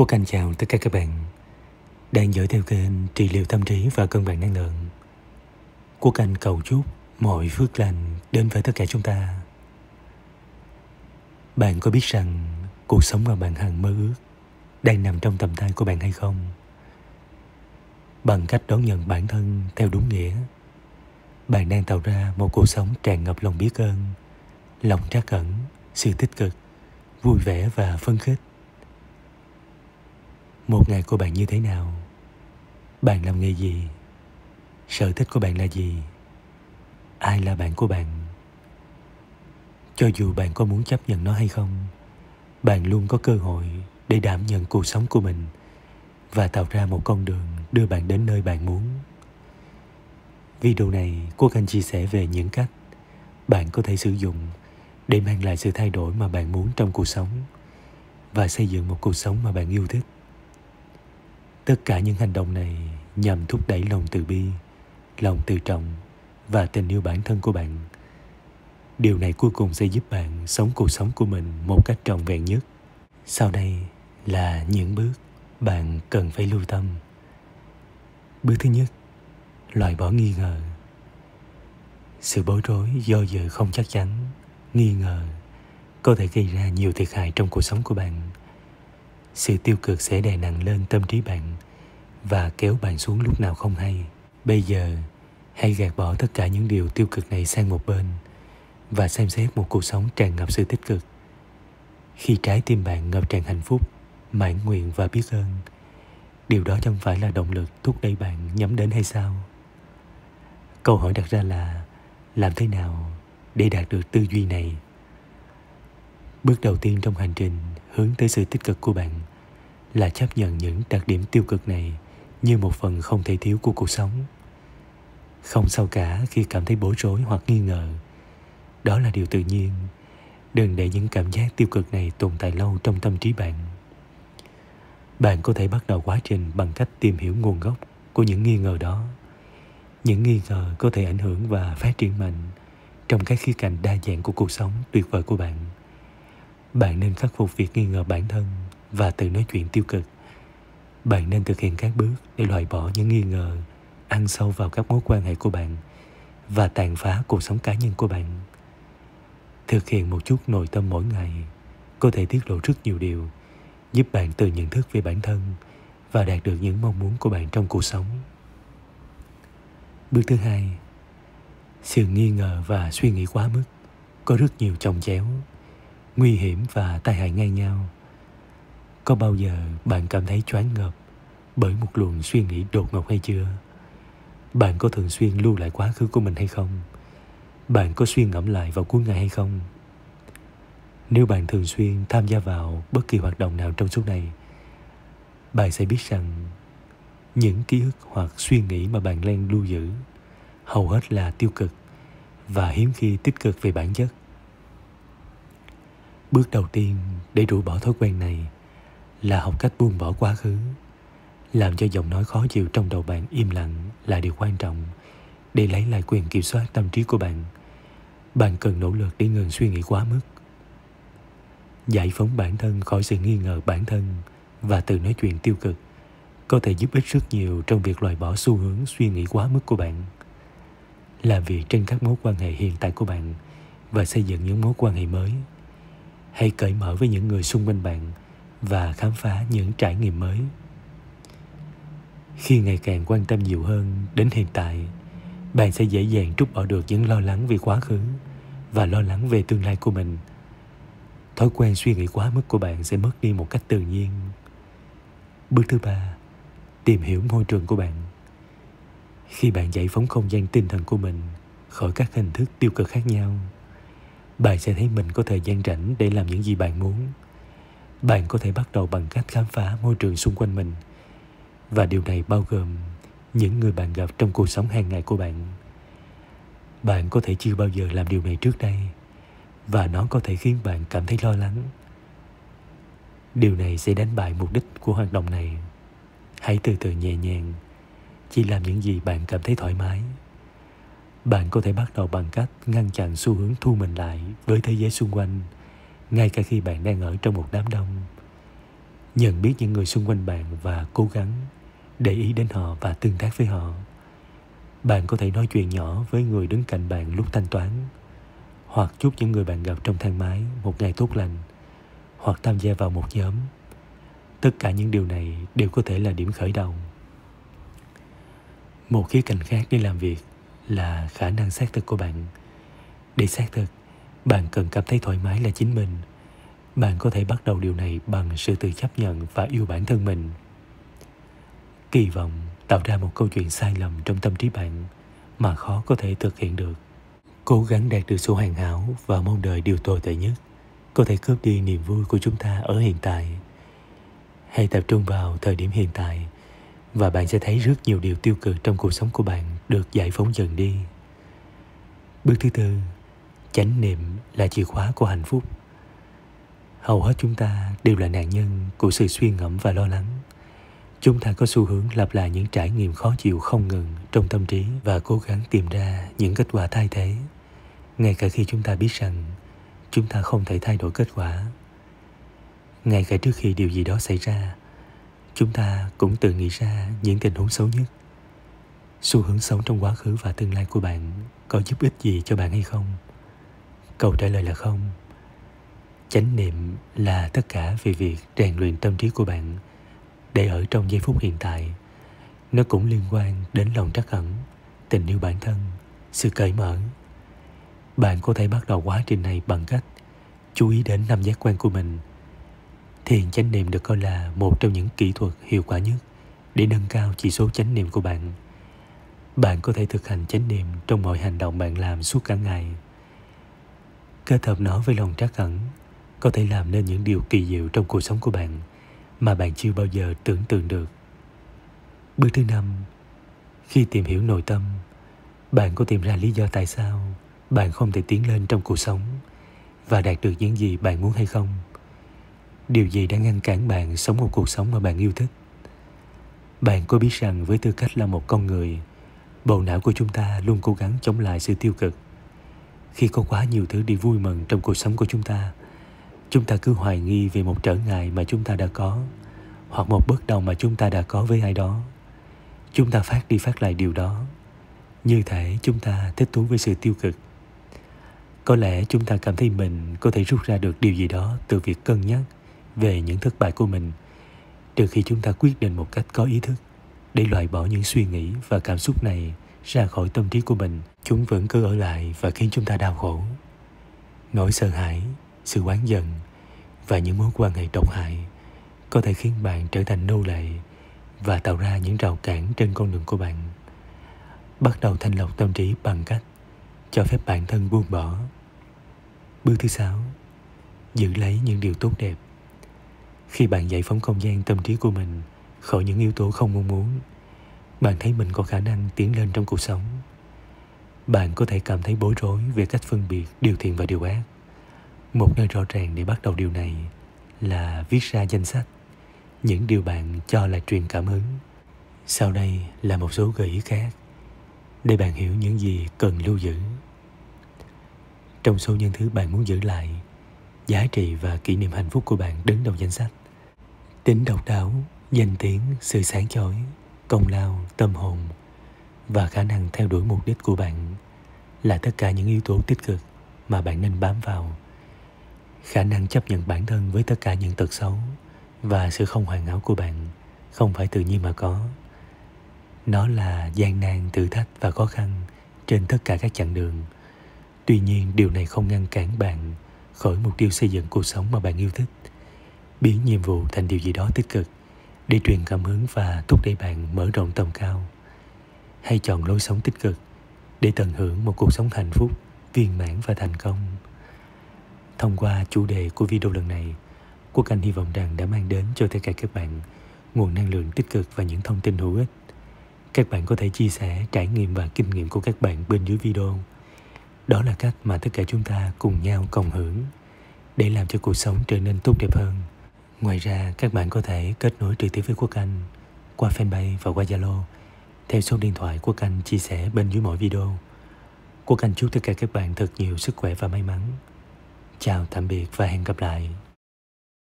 Quốc Anh chào tất cả các bạn đang dõi theo kênh trị liệu tâm trí và cân bằng năng lượng. Quốc Anh cầu chúc mọi phước lành đến với tất cả chúng ta. Bạn có biết rằng cuộc sống mà bạn hằng mơ ước đang nằm trong tầm tay của bạn hay không? Bằng cách đón nhận bản thân theo đúng nghĩa, bạn đang tạo ra một cuộc sống tràn ngập lòng biết ơn, lòng trắc ẩn, sự tích cực, vui vẻ và phấn khích một ngày của bạn như thế nào? Bạn làm nghề gì? Sở thích của bạn là gì? Ai là bạn của bạn? Cho dù bạn có muốn chấp nhận nó hay không, bạn luôn có cơ hội để đảm nhận cuộc sống của mình và tạo ra một con đường đưa bạn đến nơi bạn muốn. Video này, quốc anh chia sẻ về những cách bạn có thể sử dụng để mang lại sự thay đổi mà bạn muốn trong cuộc sống và xây dựng một cuộc sống mà bạn yêu thích tất cả những hành động này nhằm thúc đẩy lòng từ bi, lòng tự trọng và tình yêu bản thân của bạn. Điều này cuối cùng sẽ giúp bạn sống cuộc sống của mình một cách trọn vẹn nhất. Sau đây là những bước bạn cần phải lưu tâm. Bước thứ nhất, loại bỏ nghi ngờ. Sự bối rối, do dự không chắc chắn, nghi ngờ có thể gây ra nhiều thiệt hại trong cuộc sống của bạn sự tiêu cực sẽ đè nặng lên tâm trí bạn và kéo bạn xuống lúc nào không hay. Bây giờ, hãy gạt bỏ tất cả những điều tiêu cực này sang một bên và xem xét một cuộc sống tràn ngập sự tích cực. Khi trái tim bạn ngập tràn hạnh phúc, mãn nguyện và biết ơn, điều đó chẳng phải là động lực thúc đẩy bạn nhắm đến hay sao? Câu hỏi đặt ra là, làm thế nào để đạt được tư duy này? Bước đầu tiên trong hành trình hướng tới sự tích cực của bạn là chấp nhận những đặc điểm tiêu cực này như một phần không thể thiếu của cuộc sống. Không sao cả khi cảm thấy bối rối hoặc nghi ngờ. Đó là điều tự nhiên. Đừng để những cảm giác tiêu cực này tồn tại lâu trong tâm trí bạn. Bạn có thể bắt đầu quá trình bằng cách tìm hiểu nguồn gốc của những nghi ngờ đó. Những nghi ngờ có thể ảnh hưởng và phát triển mạnh trong các khía cạnh đa dạng của cuộc sống tuyệt vời của bạn bạn nên khắc phục việc nghi ngờ bản thân và tự nói chuyện tiêu cực. Bạn nên thực hiện các bước để loại bỏ những nghi ngờ, ăn sâu vào các mối quan hệ của bạn và tàn phá cuộc sống cá nhân của bạn. Thực hiện một chút nội tâm mỗi ngày có thể tiết lộ rất nhiều điều, giúp bạn tự nhận thức về bản thân và đạt được những mong muốn của bạn trong cuộc sống. Bước thứ hai, sự nghi ngờ và suy nghĩ quá mức có rất nhiều chồng chéo nguy hiểm và tai hại ngang nhau. Có bao giờ bạn cảm thấy choáng ngợp bởi một luồng suy nghĩ đột ngột hay chưa? Bạn có thường xuyên lưu lại quá khứ của mình hay không? Bạn có suy ngẫm lại vào cuối ngày hay không? Nếu bạn thường xuyên tham gia vào bất kỳ hoạt động nào trong số này, bạn sẽ biết rằng những ký ức hoặc suy nghĩ mà bạn đang lưu giữ hầu hết là tiêu cực và hiếm khi tích cực về bản chất bước đầu tiên để đuổi bỏ thói quen này là học cách buông bỏ quá khứ, làm cho giọng nói khó chịu trong đầu bạn im lặng là điều quan trọng để lấy lại quyền kiểm soát tâm trí của bạn. Bạn cần nỗ lực để ngừng suy nghĩ quá mức. Giải phóng bản thân khỏi sự nghi ngờ bản thân và từ nói chuyện tiêu cực có thể giúp ích rất nhiều trong việc loại bỏ xu hướng suy nghĩ quá mức của bạn. Làm việc trên các mối quan hệ hiện tại của bạn và xây dựng những mối quan hệ mới hãy cởi mở với những người xung quanh bạn và khám phá những trải nghiệm mới. Khi ngày càng quan tâm nhiều hơn đến hiện tại, bạn sẽ dễ dàng trút bỏ được những lo lắng về quá khứ và lo lắng về tương lai của mình. Thói quen suy nghĩ quá mức của bạn sẽ mất đi một cách tự nhiên. Bước thứ ba, tìm hiểu môi trường của bạn. Khi bạn giải phóng không gian tinh thần của mình khỏi các hình thức tiêu cực khác nhau bạn sẽ thấy mình có thời gian rảnh để làm những gì bạn muốn. Bạn có thể bắt đầu bằng cách khám phá môi trường xung quanh mình. Và điều này bao gồm những người bạn gặp trong cuộc sống hàng ngày của bạn. Bạn có thể chưa bao giờ làm điều này trước đây, và nó có thể khiến bạn cảm thấy lo lắng. Điều này sẽ đánh bại mục đích của hoạt động này. Hãy từ từ nhẹ nhàng, chỉ làm những gì bạn cảm thấy thoải mái bạn có thể bắt đầu bằng cách ngăn chặn xu hướng thu mình lại với thế giới xung quanh, ngay cả khi bạn đang ở trong một đám đông. Nhận biết những người xung quanh bạn và cố gắng để ý đến họ và tương tác với họ. Bạn có thể nói chuyện nhỏ với người đứng cạnh bạn lúc thanh toán, hoặc chúc những người bạn gặp trong thang máy một ngày tốt lành, hoặc tham gia vào một nhóm. Tất cả những điều này đều có thể là điểm khởi đầu. Một khía cạnh khác để làm việc là khả năng xác thực của bạn. Để xác thực, bạn cần cảm thấy thoải mái là chính mình. Bạn có thể bắt đầu điều này bằng sự tự chấp nhận và yêu bản thân mình. Kỳ vọng tạo ra một câu chuyện sai lầm trong tâm trí bạn mà khó có thể thực hiện được. Cố gắng đạt được số hoàn hảo và mong đợi điều tồi tệ nhất, có thể cướp đi niềm vui của chúng ta ở hiện tại. Hãy tập trung vào thời điểm hiện tại và bạn sẽ thấy rất nhiều điều tiêu cực trong cuộc sống của bạn được giải phóng dần đi. Bước thứ tư, chánh niệm là chìa khóa của hạnh phúc. Hầu hết chúng ta đều là nạn nhân của sự suy ngẫm và lo lắng. Chúng ta có xu hướng lặp lại những trải nghiệm khó chịu không ngừng trong tâm trí và cố gắng tìm ra những kết quả thay thế. Ngay cả khi chúng ta biết rằng chúng ta không thể thay đổi kết quả. Ngay cả trước khi điều gì đó xảy ra chúng ta cũng tự nghĩ ra những tình huống xấu nhất. Xu hướng sống trong quá khứ và tương lai của bạn có giúp ích gì cho bạn hay không? Câu trả lời là không. Chánh niệm là tất cả về việc rèn luyện tâm trí của bạn để ở trong giây phút hiện tại. Nó cũng liên quan đến lòng trắc ẩn, tình yêu bản thân, sự cởi mở. Bạn có thể bắt đầu quá trình này bằng cách chú ý đến năm giác quan của mình thiền chánh niệm được coi là một trong những kỹ thuật hiệu quả nhất để nâng cao chỉ số chánh niệm của bạn bạn có thể thực hành chánh niệm trong mọi hành động bạn làm suốt cả ngày kết hợp nó với lòng trắc ẩn có thể làm nên những điều kỳ diệu trong cuộc sống của bạn mà bạn chưa bao giờ tưởng tượng được. Bước thứ năm, khi tìm hiểu nội tâm, bạn có tìm ra lý do tại sao bạn không thể tiến lên trong cuộc sống và đạt được những gì bạn muốn hay không? Điều gì đã ngăn cản bạn sống một cuộc sống mà bạn yêu thích? Bạn có biết rằng với tư cách là một con người, bộ não của chúng ta luôn cố gắng chống lại sự tiêu cực. Khi có quá nhiều thứ đi vui mừng trong cuộc sống của chúng ta, chúng ta cứ hoài nghi về một trở ngại mà chúng ta đã có hoặc một bất đồng mà chúng ta đã có với ai đó chúng ta phát đi phát lại điều đó như thể chúng ta thích thú với sự tiêu cực có lẽ chúng ta cảm thấy mình có thể rút ra được điều gì đó từ việc cân nhắc về những thất bại của mình. Trừ khi chúng ta quyết định một cách có ý thức để loại bỏ những suy nghĩ và cảm xúc này ra khỏi tâm trí của mình, chúng vẫn cứ ở lại và khiến chúng ta đau khổ. Nỗi sợ hãi, sự oán giận và những mối quan hệ độc hại có thể khiến bạn trở thành nô lệ và tạo ra những rào cản trên con đường của bạn. Bắt đầu thanh lọc tâm trí bằng cách cho phép bản thân buông bỏ. Bước thứ sáu, giữ lấy những điều tốt đẹp khi bạn giải phóng không gian tâm trí của mình khỏi những yếu tố không mong muốn, bạn thấy mình có khả năng tiến lên trong cuộc sống. Bạn có thể cảm thấy bối rối về cách phân biệt điều thiện và điều ác. Một nơi rõ ràng để bắt đầu điều này là viết ra danh sách những điều bạn cho là truyền cảm hứng. Sau đây là một số gợi ý khác để bạn hiểu những gì cần lưu giữ. Trong số những thứ bạn muốn giữ lại, giá trị và kỷ niệm hạnh phúc của bạn đứng đầu danh sách tính độc đáo, danh tiếng, sự sáng chói, công lao, tâm hồn và khả năng theo đuổi mục đích của bạn là tất cả những yếu tố tích cực mà bạn nên bám vào. Khả năng chấp nhận bản thân với tất cả những tật xấu và sự không hoàn hảo của bạn không phải tự nhiên mà có. Nó là gian nan, thử thách và khó khăn trên tất cả các chặng đường. Tuy nhiên, điều này không ngăn cản bạn khỏi mục tiêu xây dựng cuộc sống mà bạn yêu thích biến nhiệm vụ thành điều gì đó tích cực để truyền cảm hứng và thúc đẩy bạn mở rộng tầm cao hay chọn lối sống tích cực để tận hưởng một cuộc sống hạnh phúc viên mãn và thành công Thông qua chủ đề của video lần này, Quốc Anh hy vọng rằng đã mang đến cho tất cả các bạn nguồn năng lượng tích cực và những thông tin hữu ích. Các bạn có thể chia sẻ trải nghiệm và kinh nghiệm của các bạn bên dưới video. Đó là cách mà tất cả chúng ta cùng nhau cộng hưởng để làm cho cuộc sống trở nên tốt đẹp hơn. Ngoài ra, các bạn có thể kết nối trực tiếp với Quốc Anh qua fanpage và qua Zalo theo số điện thoại Quốc Anh chia sẻ bên dưới mỗi video. Quốc Anh chúc tất cả các bạn thật nhiều sức khỏe và may mắn. Chào tạm biệt và hẹn gặp lại.